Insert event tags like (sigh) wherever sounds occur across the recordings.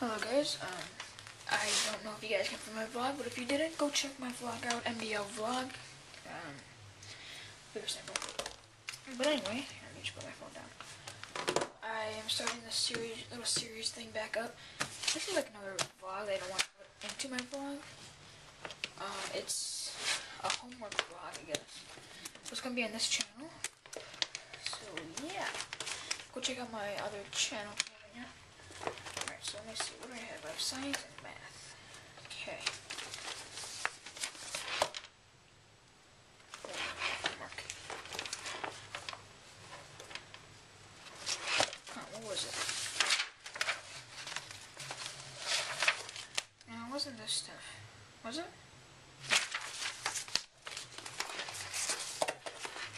Hello guys, um, I don't know if you guys came from my vlog, but if you didn't, go check my vlog out, MDL vlog. Um, simple. But anyway, let me just put my phone down. I am starting this series, little series thing back up. This is like another vlog I don't want to put into my vlog. Um, it's a homework vlog, I guess. So it's gonna be on this channel. So yeah, go check out my other channel. Alright, so let me see. What do I have? I have science and math. Okay. Oh, what was it? It wasn't this stuff. Was it?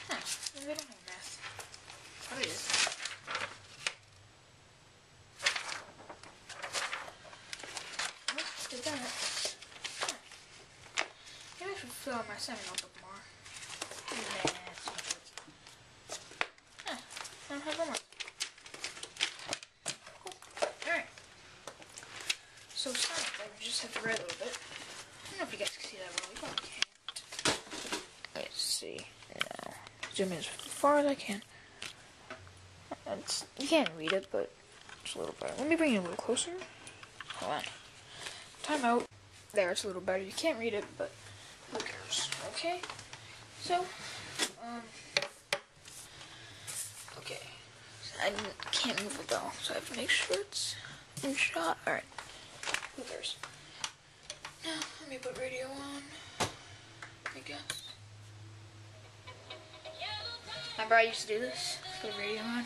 Huh. I don't have math. Oh, what is it? Well, did that. Huh. Maybe I should fill out my assignment notebook more. Nah, Huh. I don't have homework. Cool. Alright. So science, I just have to read a little bit. I don't know if you guys can see that well. You probably can't. Let's see. Now, zoom in as far as I can. It's, you can't read it, but it's a little better. Let me bring it a little closer. Hold on. Time out. There, it's a little better. You can't read it, but? Okay? So, um, okay. I can't move it though, so I have to make sure it's in shot. Alright. Who cares? Now, let me put radio on. I guess. Remember I used to do this? Put radio on.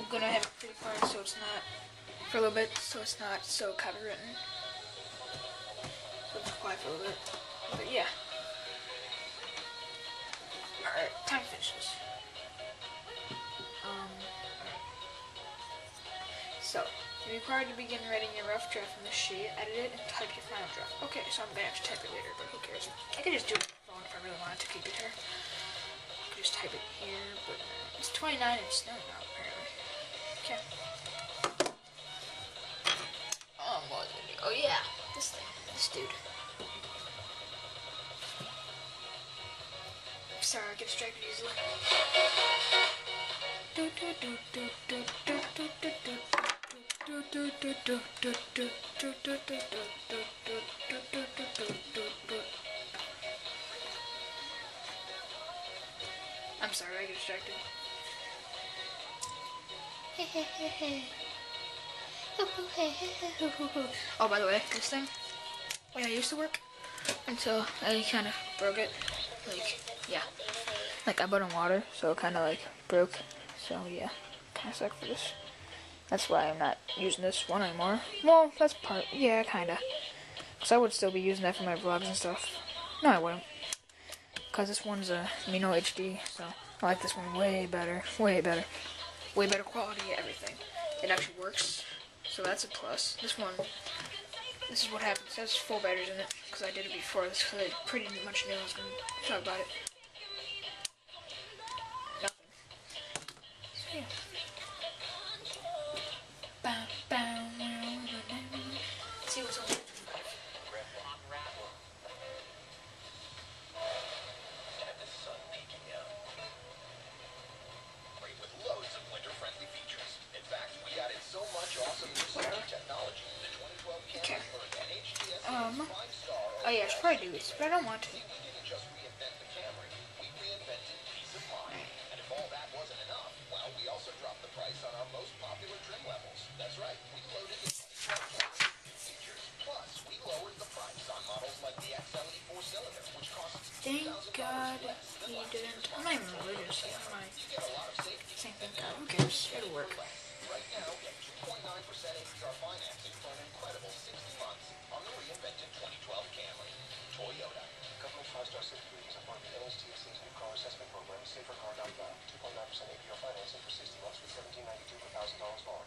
I'm gonna have it pretty far so it's not, for a little bit, so it's not so copywritten. For a. But yeah. Alright, time to finish this. Um, so, you're required to begin writing your rough draft on the sheet, edit it, and type your final draft. Okay, so I'm gonna have to type it later, but who cares? I could just do it on my phone if I really wanted to keep it here. I could just type it here, but it's 29 and it's snowing out, apparently. Okay. Oh? Oh, yeah, this thing, this dude. Do, do, do, do. I'm sorry, I get distracted. oh, by the way, this thing, yeah, I used to work until I kind of broke it. Like, yeah, like I put in water, so it kind of like broke. So yeah, kind of suck for this. That's why I'm not using this one anymore. Well, that's part, yeah, kind of. Because I would still be using that for my vlogs and stuff. No, I wouldn't. Because this one's a Mino HD, so I like this one way better. Way better. Way better quality, everything. It actually works, so that's a plus. This one, this is what happens. It has full batteries in it, because I did it before. This because I pretty much knew I was going to talk about it. Um, Oh yeah, I should probably do this, but I don't want to. Most popular trim levels. That's right, we loaded the 2012 Camry with new features. Plus, we lowered the price on models like the XLE four-cylinder, which costs Thank God he didn't. I'm not even religious yet. am I? You get a lot of safety Same thing. God, who cares? It'll work. Right now, get 2.9% APR financing $1,000 more.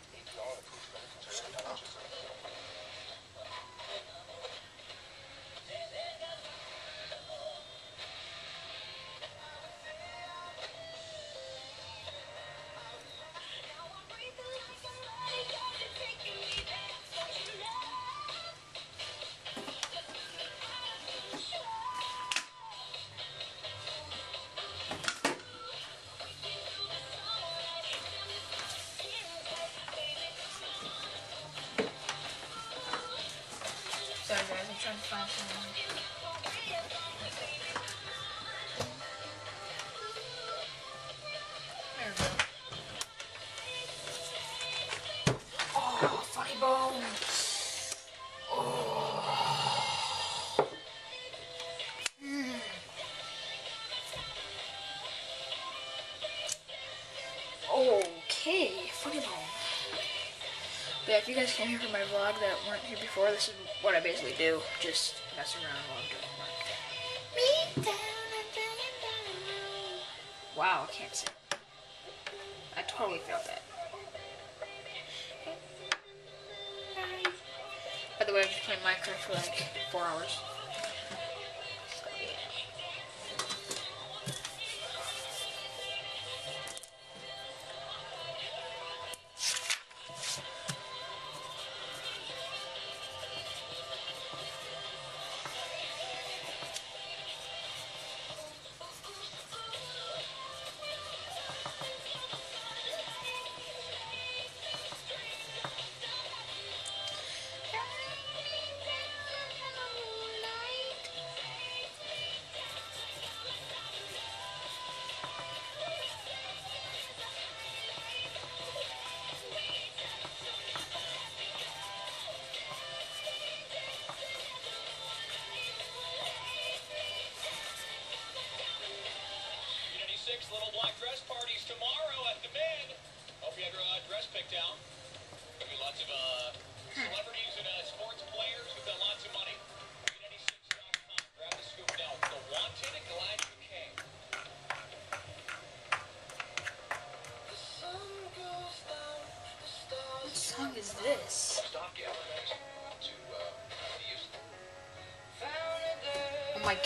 Find yeah, if you guys came here for my vlog that weren't here before, this is what I basically do. Just mess around while I'm doing. Me down, down, down. Wow, I can't sing. I totally failed that. By the way, I've just played Minecraft for like four hours.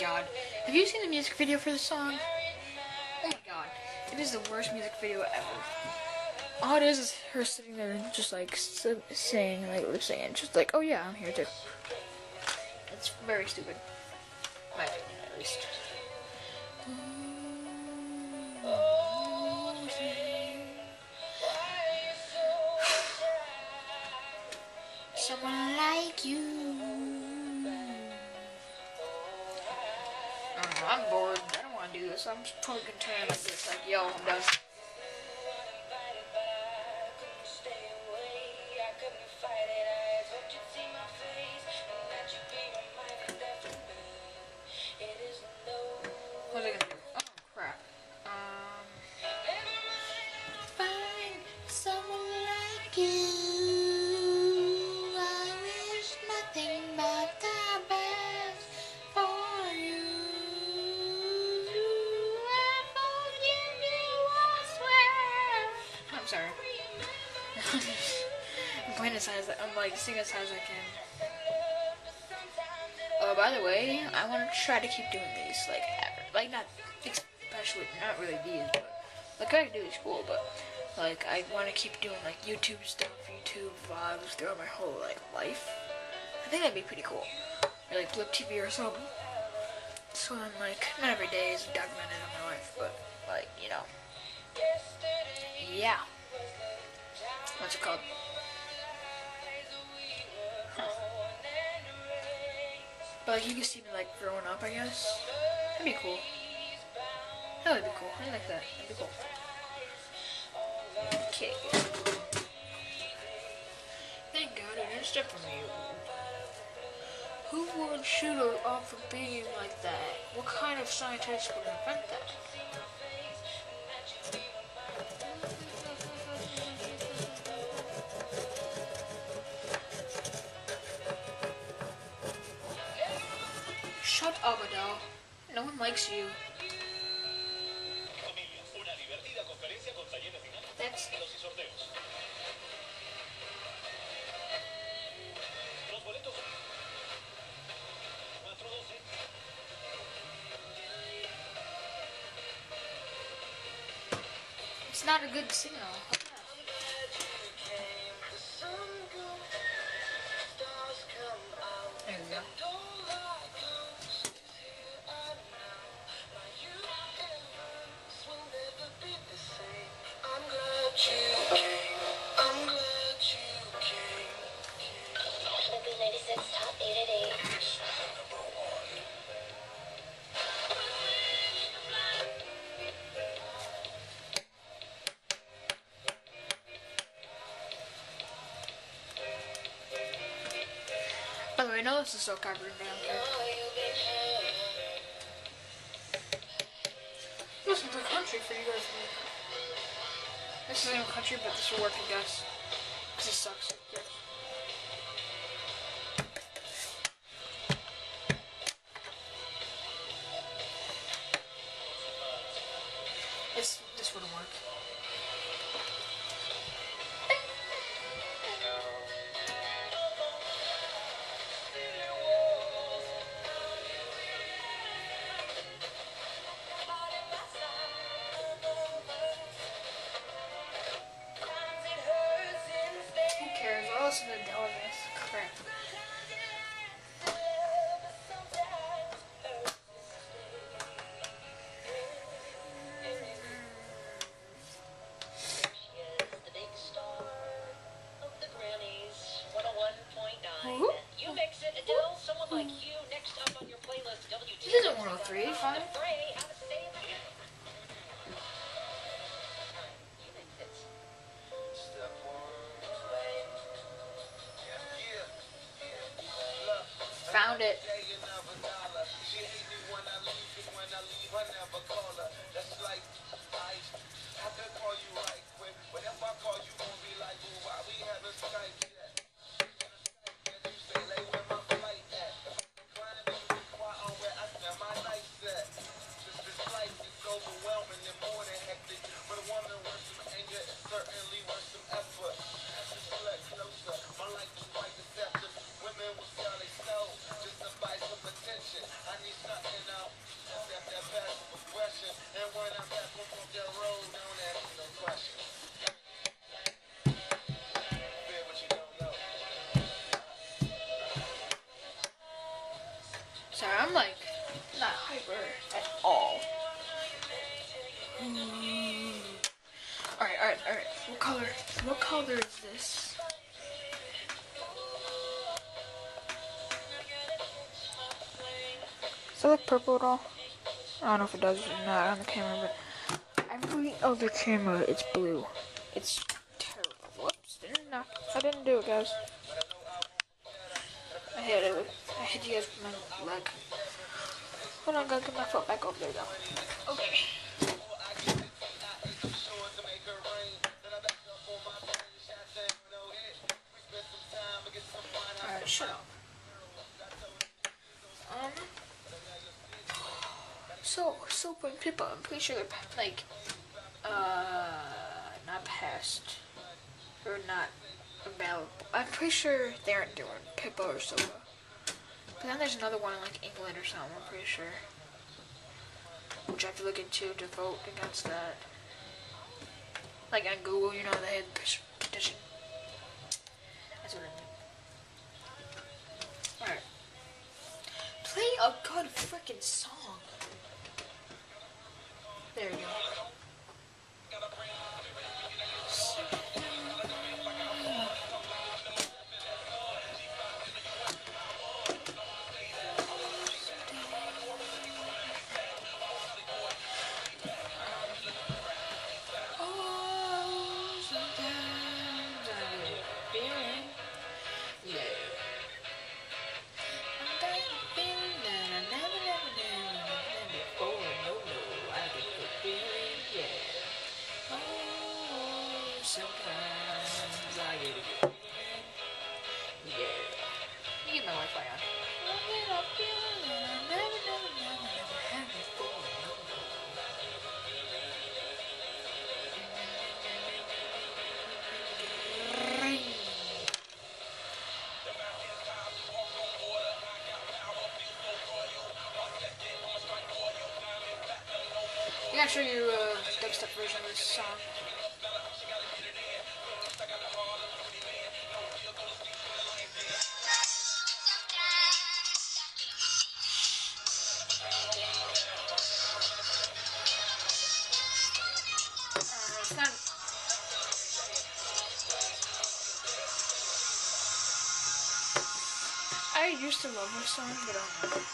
God. Have you seen the music video for this song? Oh my god. It is the worst music video ever. All it is is her sitting there just like saying, like lip singing, just like, oh yeah, I'm here too. It's very stupid. My opinion, at least. (sighs) Someone like you. I'm bored. I don't want to do this. I'm just probably turn like this. Like, yo, I'm done. As I'm like singing as high as I can. Oh, by the way, I want to try to keep doing these, like, ever. like not especially, not really these, but like I do these cool, but like I want to keep doing like YouTube stuff, YouTube vlogs throughout my whole like life. I think that'd be pretty cool, or like Blip TV or something. So I'm like, not every day is documented on my life, but like you know, yeah. What's it called? Like, you can see me like growing up, I guess. That'd be cool. That would be cool. I like that. That'd be cool. Okay. Thank God it didn't step on you. Who would shoot her off a beam like that? What kind of scientist would invent that? No one likes you. That's y sorteos. Los boletos. 412. it's not a good signal. This is so covered, but I don't care. Listen country for you guys. This isn't a country, but this will work, I guess. Because this sucks. Like you, next up on your playlist. This isn't 103, fine. The Fray, will uh, purple at all? I don't know if it does or not on the camera, but every other oh, camera it's blue. It's terrible. Whoops, didn't knock. I didn't do it, guys. I hit it. With, I hit you guys with my leg. Hold on, gotta get my foot back over. There we when people, I'm pretty sure they're like, uh, not past or not available. I'm pretty sure they aren't doing PIPA or SOPA. But then there's another one in like England or something. I'm pretty sure. Which I have to look into to vote against that. Like on Google, you know, they had petition. Gotta show you a dubstep version of this song. Uh. I used to love this song, but I don't know.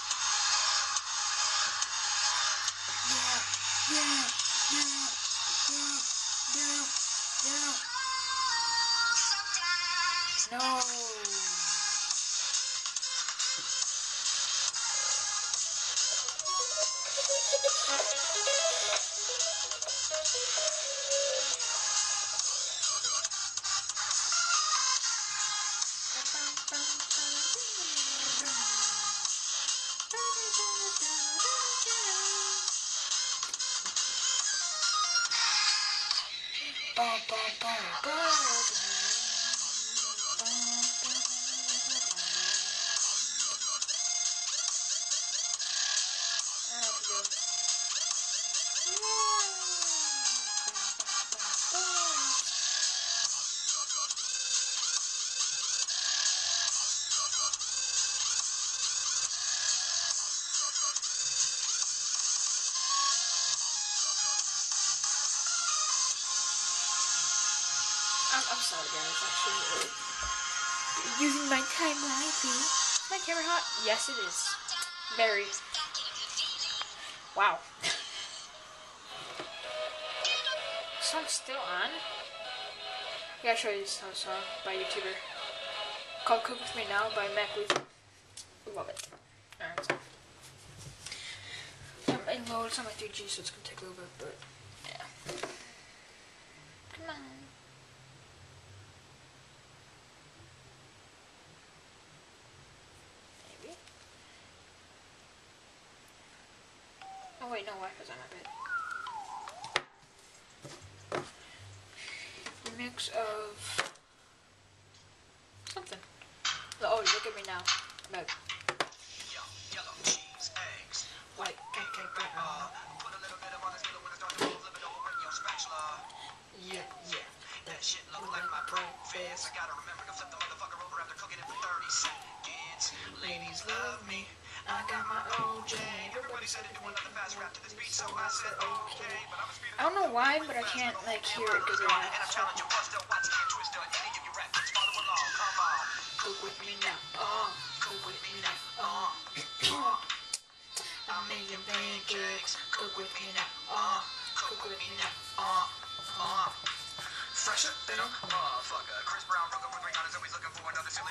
I'm, sorry, guys. Actually, using my fee. Is my camera hot? Yes, it is. Very. Wow. (laughs) song's still on. I gotta show you this song by YouTuber called "Cook with Me Now" by Mac Lethal. Love it. Alright. So. I'm in low. It's on my 3G, so it's gonna take a little bit, but yeah. Come on. Maybe. Oh wait, no Wi-Fi's on my bed. Mix of something. Oh, look at me now. Meg. Yellow cheese, eggs, White cake, uh, put a little bit of on when it starts to flip it over in your spatula. Yeah, yeah. That shit look like my breakfast. I gotta remember to flip the motherfucker over after cooking it for 30 seconds. Ladies love me. I got my own jam. Everybody said to do another fast rap to this beat, so I said okay. But I'm a speeder. I don't know why, but I can't like hear it good And I'm enough. challenging Buster, watch it, twist Any of you rap, kids follow along. Come on. Cook with me now. Uh, cook with me now. Uh, I'm making pancakes. Cook with me now. Cook with me now. Uh. Fresh up motherfucker. Uh, Chris Brown, is always looking for another silly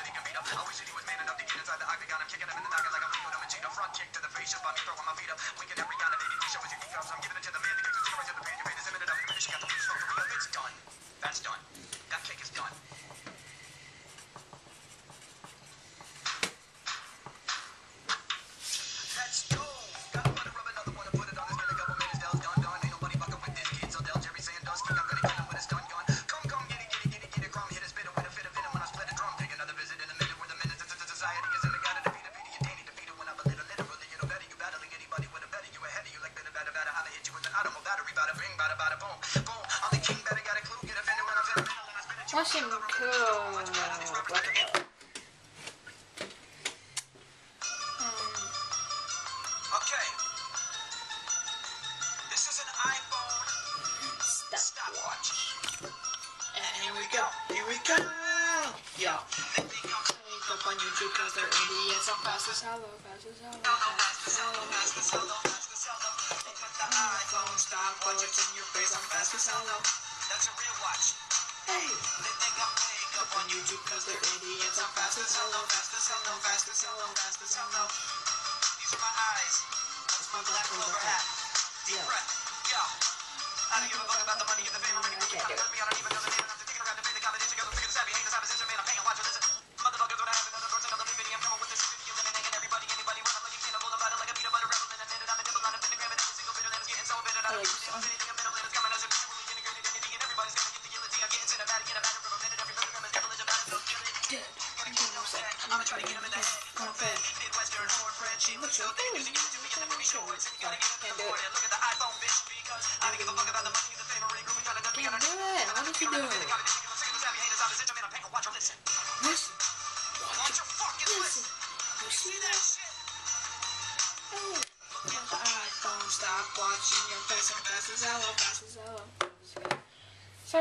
that he can beat up. I wish that he was man enough to get inside the octagon. I'm kicking him in the noggin like I'm Leo. Front kick to the face, just by me throwing my feet up. Winking baby, your. I'm giving it to the man kicks in the pan. You made this minute up, and she got the. It's done. That's done. And I spit at you. Watch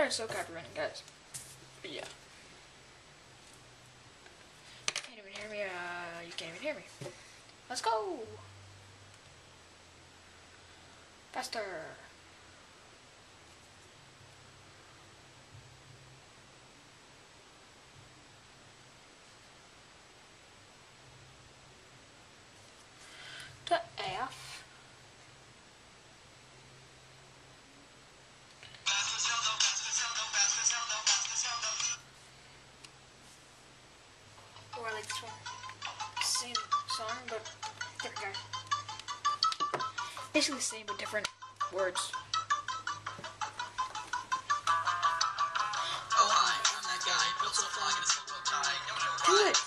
Sorry, so copywriting, guys. But yeah. Can't even hear me. Uh, you can't even hear me. Let's go. Faster. basically the same but different words. Do it!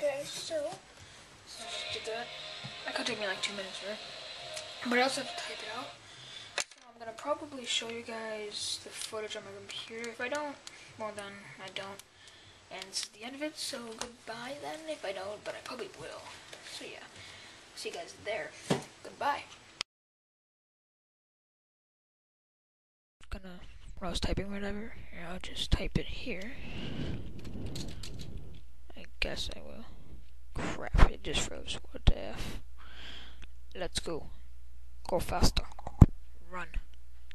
Okay, so, so I just did that. That could take me like two minutes, right? But I also have to type it out. So I'm gonna probably show you guys the footage on my computer. If I don't, well then I don't. And it's the end of it, so goodbye then if I don't, but I probably will. So yeah. See you guys there. Goodbye. Gonna when I was typing whatever, I'll just type it here guess I will. Crap, it just froze. What the F? Let's go. Go faster. Run.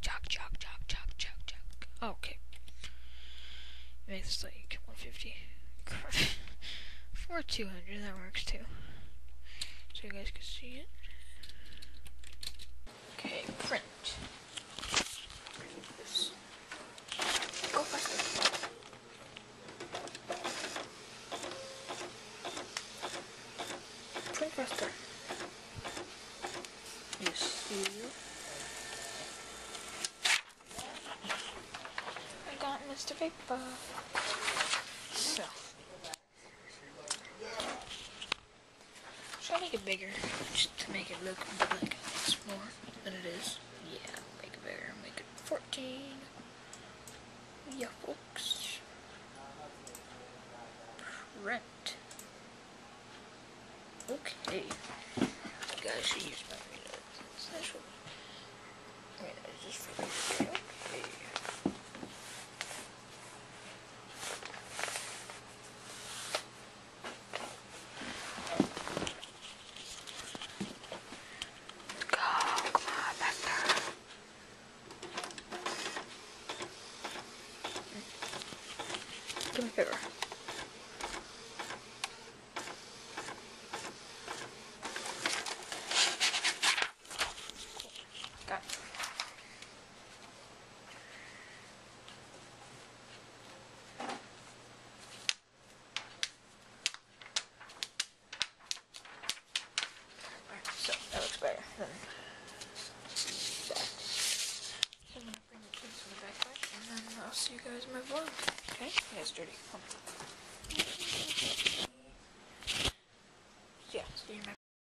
Jog, jog, jog, jog, jog, jog. Okay. Makes like 150. Crap. (laughs) For 200, that works too. So you guys can see it. Okay, print. pattern. You see? I got Mr. Paper. So. Should I make it bigger? Just to make it look like it's more than it is. Yeah, make it bigger. Make it 14. Yup. Yeah. I'll